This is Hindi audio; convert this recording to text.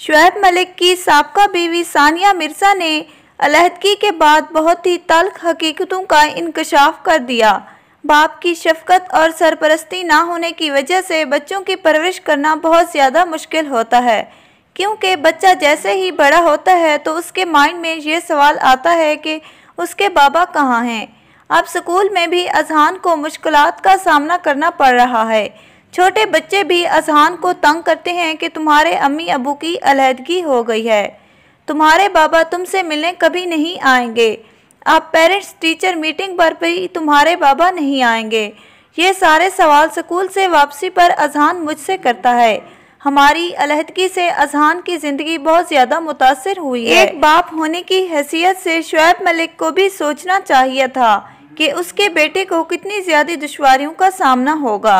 शुएब मलिक की सबका बीवी सानिया मिर्ज़ा ने अलहदगी के बाद बहुत ही तल्ख हकीकतों का इंकशाफ कर दिया। बाप की शफकत और सरपरस्ती ना होने की वजह से बच्चों की परवरिश करना बहुत ज़्यादा मुश्किल होता है। क्योंकि बच्चा जैसे ही बड़ा होता है तो उसके माइंड में ये सवाल आता है कि उसके बाबा कहाँ हैं? अब स्कूल में भी अजहान को मुश्किल का सामना करना पड़ रहा है। छोटे बच्चे भी अजहान को तंग करते हैं कि तुम्हारे अम्मी अबू की अलहदगी हो गई है। तुम्हारे बाबा तुमसे मिलने कभी नहीं आएँगे। अब पेरेंट्स टीचर मीटिंग पर भी तुम्हारे बाबा नहीं आएँगे। ये सारे सवाल स्कूल से वापसी पर अजहान मुझसे करता है। हमारी अलहदगी से अजहान की ज़िंदगी बहुत ज़्यादा मुतासर हुई है। एक बाप होने की हैसियत से शुएब मलिक को भी सोचना चाहिए था कि उसके बेटे को कितनी ज़्यादा दुश्वारियों का सामना होगा।